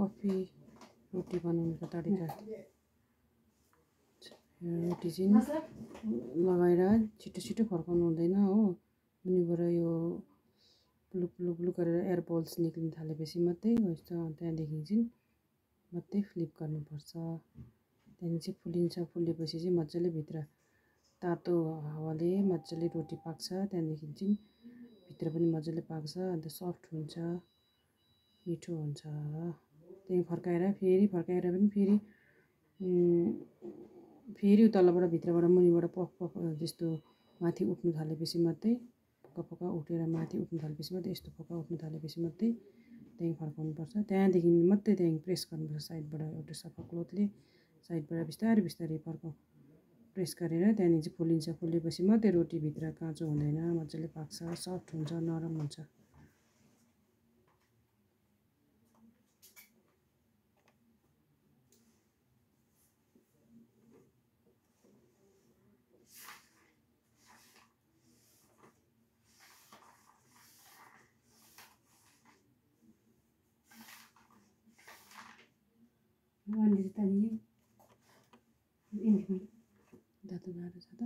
Coffee रोटी बनाउनुको तरिका। रोटी चाहिँ लगाएर छिटो छिटो फर्काउनु हुँदैन हो। मुनिबाट यो पुलुक पुलुक पुलुक गरेर एयर बल्स निक्लिनु थालेपछि मात्रै हो यस्तो त्यहाँदेखि चाहिँ मात्रै फ्लिप गर्नुपर्छ। त्यहाँदेखि चाहिँ फुलिन्छ फुलेपछि चाहिँ मजाले भित्र तातो हावाले मजाले रोटी पाक्छ। त्यहाँदेखि चाहिँ भित्र पनि मजाले पाक्छ अन्त सफ्ट हुन्छ मिठो हुन्छ। त्यहाँदेखि फर्काएर फेरि फर्काएर पनि फेरि फेरि तलबाट भित्रबाट मुनिबाट पफ पफ त्यस्तो माथि उठ्नु थालेपछि मात्रै फोका फोका उठेर माथि उठ्नु थालेपछि मात्रै यस्तो फोका उठ्नु थालेपछि मात्रै त्यहाँदेखि फर्काउनुपर्छ। त्यहाँदेखि मात्रै त्यहाँदेखि प्रेस गर्नुपर्छ साइडबाट एउटा सफा क्लोथले साइडबाट बिस्तारै बिस्तारै फर्काउ प्रेस गरेर त्यहाँदेखि चाहिँ फुलिन्छ फुलेपछि मात्रै रोटीभित्र काँचो हुँदैन मजाले पाक्छ सफ्ट हुन्छ नरम हुन्छ। दातो गाह्रो छ त